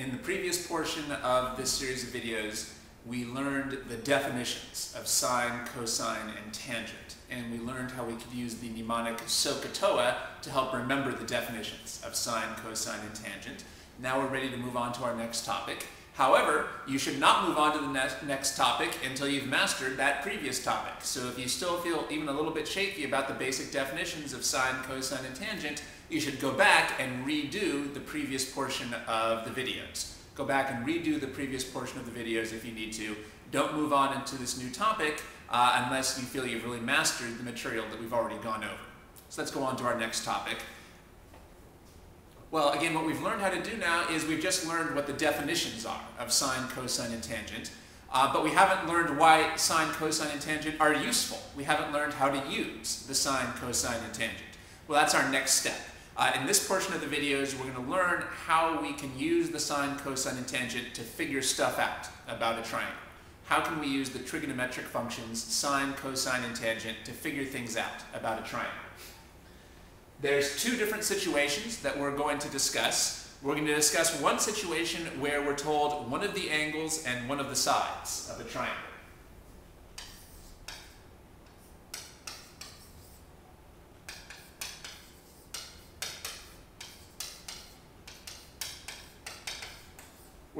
In the previous portion of this series of videos, we learned the definitions of sine, cosine, and tangent. And we learned how we could use the mnemonic SOHCAHTOA to help remember the definitions of sine, cosine, and tangent. Now we're ready to move on to our next topic. However, you should not move on to the ne next topic until you've mastered that previous topic. So if you still feel even a little bit shaky about the basic definitions of sine, cosine, and tangent, you should go back and redo the previous portion of the videos. Go back and redo the previous portion of the videos if you need to. Don't move on into this new topic uh, unless you feel you've really mastered the material that we've already gone over. So let's go on to our next topic. Well, again, what we've learned how to do now is we've just learned what the definitions are of sine, cosine, and tangent. Uh, but we haven't learned why sine, cosine, and tangent are useful. We haven't learned how to use the sine, cosine, and tangent. Well, that's our next step. Uh, in this portion of the videos, we're going to learn how we can use the sine, cosine, and tangent to figure stuff out about a triangle. How can we use the trigonometric functions sine, cosine, and tangent to figure things out about a triangle? There's two different situations that we're going to discuss. We're going to discuss one situation where we're told one of the angles and one of the sides of a triangle.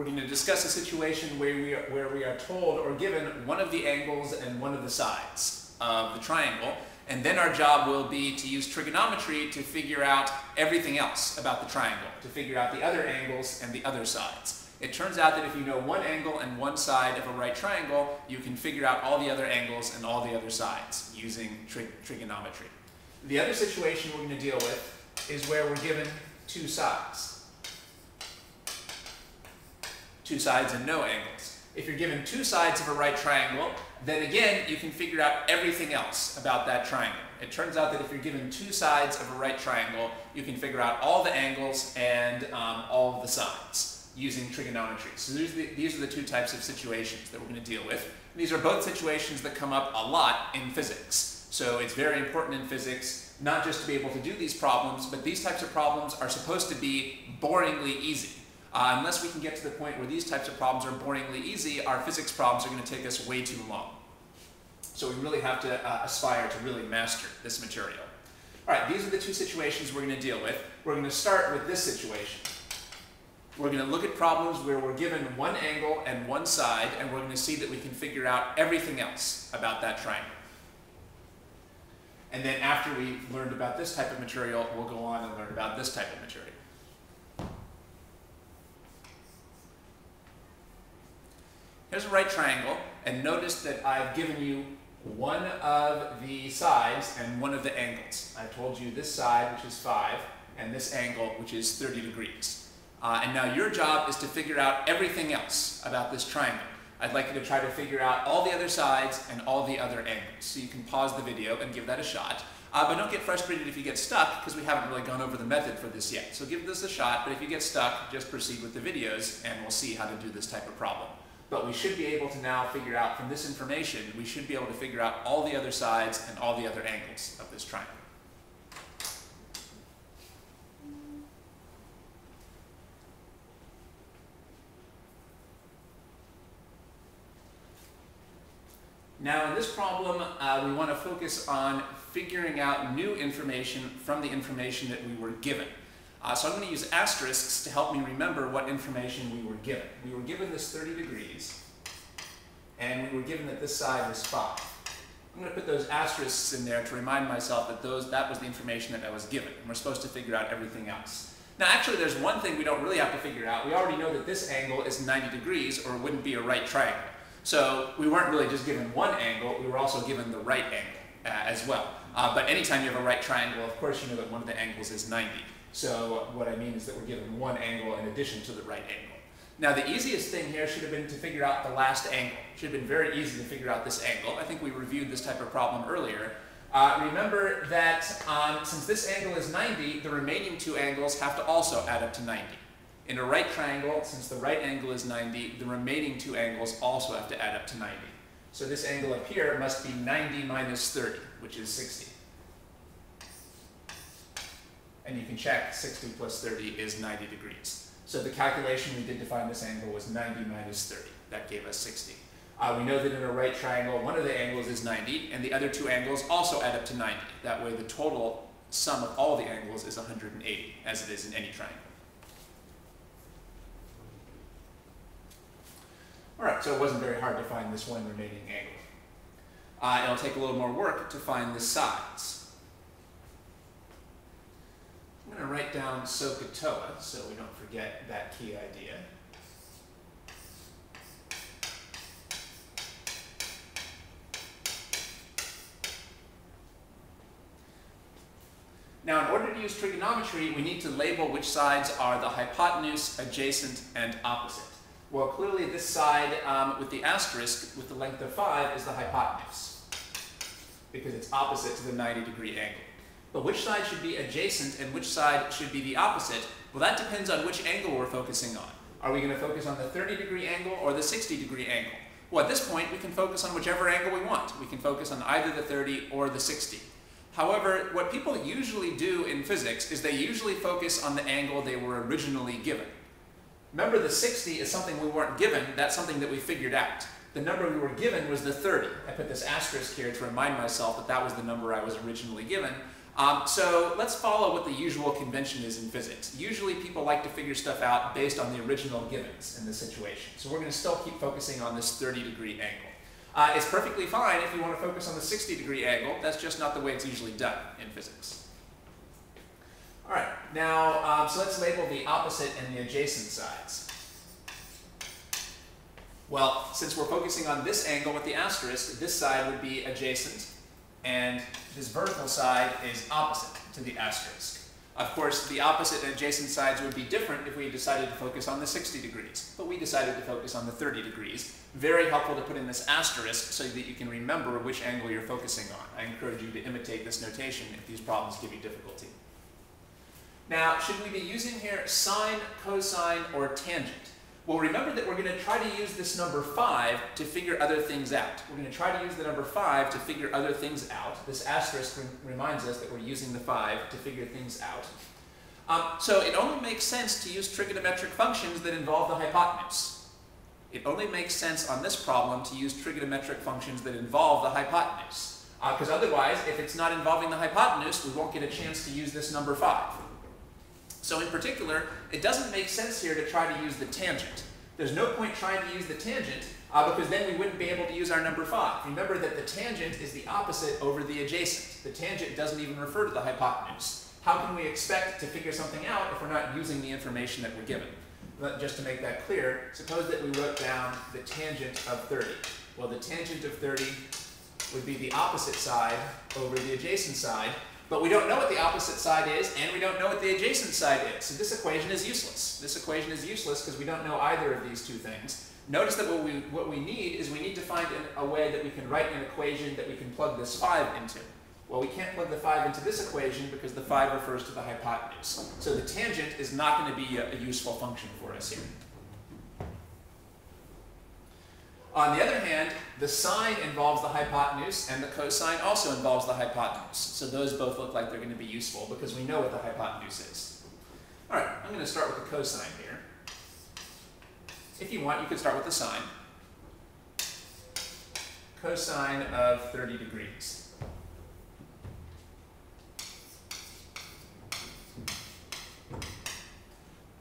We're going to discuss a situation where we, are, where we are told or given one of the angles and one of the sides of the triangle, and then our job will be to use trigonometry to figure out everything else about the triangle, to figure out the other angles and the other sides. It turns out that if you know one angle and one side of a right triangle, you can figure out all the other angles and all the other sides using tri trigonometry. The other situation we're going to deal with is where we're given two sides. Two sides and no angles. If you're given two sides of a right triangle, then again, you can figure out everything else about that triangle. It turns out that if you're given two sides of a right triangle, you can figure out all the angles and um, all of the sides using trigonometry. So these are, the, these are the two types of situations that we're going to deal with. And these are both situations that come up a lot in physics. So it's very important in physics not just to be able to do these problems, but these types of problems are supposed to be boringly easy. Uh, unless we can get to the point where these types of problems are boringly easy, our physics problems are going to take us way too long. So we really have to uh, aspire to really master this material. All right, these are the two situations we're going to deal with. We're going to start with this situation. We're going to look at problems where we're given one angle and one side, and we're going to see that we can figure out everything else about that triangle. And then after we've learned about this type of material, we'll go on and learn about this type of material. Here's a right triangle, and notice that I've given you one of the sides and one of the angles. I told you this side, which is 5, and this angle, which is 30 degrees. Uh, and now your job is to figure out everything else about this triangle. I'd like you to try to figure out all the other sides and all the other angles. So you can pause the video and give that a shot. Uh, but don't get frustrated if you get stuck, because we haven't really gone over the method for this yet. So give this a shot, but if you get stuck, just proceed with the videos, and we'll see how to do this type of problem. But we should be able to now figure out from this information, we should be able to figure out all the other sides and all the other angles of this triangle. Now in this problem, uh, we want to focus on figuring out new information from the information that we were given. Uh, so I'm going to use asterisks to help me remember what information we were given. We were given this 30 degrees, and we were given that this side was 5. I'm going to put those asterisks in there to remind myself that those, that was the information that I was given, and we're supposed to figure out everything else. Now actually there's one thing we don't really have to figure out. We already know that this angle is 90 degrees, or it wouldn't be a right triangle. So we weren't really just given one angle, we were also given the right angle uh, as well. Uh, but anytime you have a right triangle, of course you know that one of the angles is 90. So what I mean is that we're given one angle in addition to the right angle. Now the easiest thing here should have been to figure out the last angle. Should have been very easy to figure out this angle. I think we reviewed this type of problem earlier. Uh, remember that um, since this angle is 90, the remaining two angles have to also add up to 90. In a right triangle, since the right angle is 90, the remaining two angles also have to add up to 90. So this angle up here must be 90 minus 30, which is 60 and you can check 60 plus 30 is 90 degrees. So the calculation we did to find this angle was 90 minus 30. That gave us 60. Uh, we know that in a right triangle, one of the angles is 90, and the other two angles also add up to 90. That way the total sum of all the angles is 180, as it is in any triangle. All right, so it wasn't very hard to find this one remaining angle. Uh, it'll take a little more work to find the sides. I'm going to write down SOHCAHTOA so we don't forget that key idea. Now, in order to use trigonometry, we need to label which sides are the hypotenuse, adjacent, and opposite. Well, clearly this side um, with the asterisk with the length of 5 is the hypotenuse because it's opposite to the 90 degree angle. But which side should be adjacent and which side should be the opposite? Well, that depends on which angle we're focusing on. Are we going to focus on the 30 degree angle or the 60 degree angle? Well, at this point, we can focus on whichever angle we want. We can focus on either the 30 or the 60. However, what people usually do in physics is they usually focus on the angle they were originally given. Remember, the 60 is something we weren't given, that's something that we figured out. The number we were given was the 30. I put this asterisk here to remind myself that that was the number I was originally given. Um, so let's follow what the usual convention is in physics. Usually people like to figure stuff out based on the original givens in the situation. So we're going to still keep focusing on this 30 degree angle. Uh, it's perfectly fine if you want to focus on the 60 degree angle. That's just not the way it's usually done in physics. All right, now, um, so let's label the opposite and the adjacent sides. Well, since we're focusing on this angle with the asterisk, this side would be adjacent, and this vertical side is opposite to the asterisk. Of course, the opposite and adjacent sides would be different if we decided to focus on the 60 degrees, but we decided to focus on the 30 degrees. Very helpful to put in this asterisk so that you can remember which angle you're focusing on. I encourage you to imitate this notation if these problems give you difficulty. Now, should we be using here sine, cosine, or tangent? Well, remember that we're going to try to use this number 5 to figure other things out. We're going to try to use the number 5 to figure other things out. This asterisk reminds us that we're using the 5 to figure things out. Um, so it only makes sense to use trigonometric functions that involve the hypotenuse. It only makes sense on this problem to use trigonometric functions that involve the hypotenuse. Because uh, otherwise, if it's not involving the hypotenuse, we won't get a chance to use this number 5. So in particular, it doesn't make sense here to try to use the tangent. There's no point trying to use the tangent uh, because then we wouldn't be able to use our number 5. Remember that the tangent is the opposite over the adjacent. The tangent doesn't even refer to the hypotenuse. How can we expect to figure something out if we're not using the information that we're given? But just to make that clear, suppose that we wrote down the tangent of 30. Well, the tangent of 30 would be the opposite side over the adjacent side, but we don't know what the opposite side is, and we don't know what the adjacent side is. So this equation is useless. This equation is useless because we don't know either of these two things. Notice that what we, what we need is we need to find an, a way that we can write an equation that we can plug this 5 into. Well, we can't plug the 5 into this equation because the 5 refers to the hypotenuse. So the tangent is not going to be a, a useful function for us here. On the other hand, the sine involves the hypotenuse and the cosine also involves the hypotenuse. So those both look like they're going to be useful because we know what the hypotenuse is. All right, I'm going to start with the cosine here. If you want, you could start with the sine. Cosine of 30 degrees.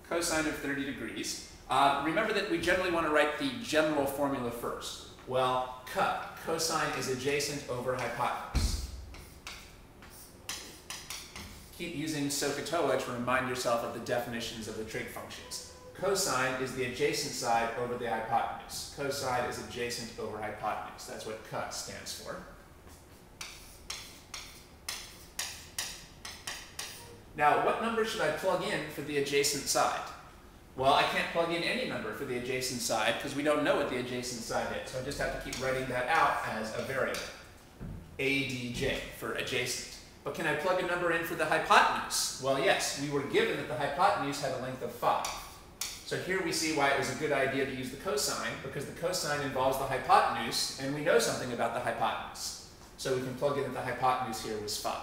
Cosine of 30 degrees. Uh, remember that we generally want to write the general formula first. Well, CAH. Cosine is adjacent over hypotenuse. Keep using SOHCAHTOA to remind yourself of the definitions of the trig functions. Cosine is the adjacent side over the hypotenuse. Cosine is adjacent over hypotenuse. That's what CAH stands for. Now, what number should I plug in for the adjacent side? Well, I can't plug in any number for the adjacent side because we don't know what the adjacent side is. So I just have to keep writing that out as a variable. ADJ for adjacent. But can I plug a number in for the hypotenuse? Well, yes, we were given that the hypotenuse had a length of 5. So here we see why it was a good idea to use the cosine, because the cosine involves the hypotenuse, and we know something about the hypotenuse. So we can plug in that the hypotenuse here was 5.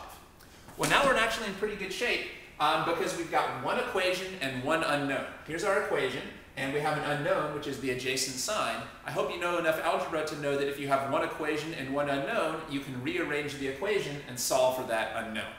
Well, now we're actually in pretty good shape Um, because we've got one equation and one unknown. Here's our equation, and we have an unknown, which is the adjacent side. I hope you know enough algebra to know that if you have one equation and one unknown, you can rearrange the equation and solve for that unknown.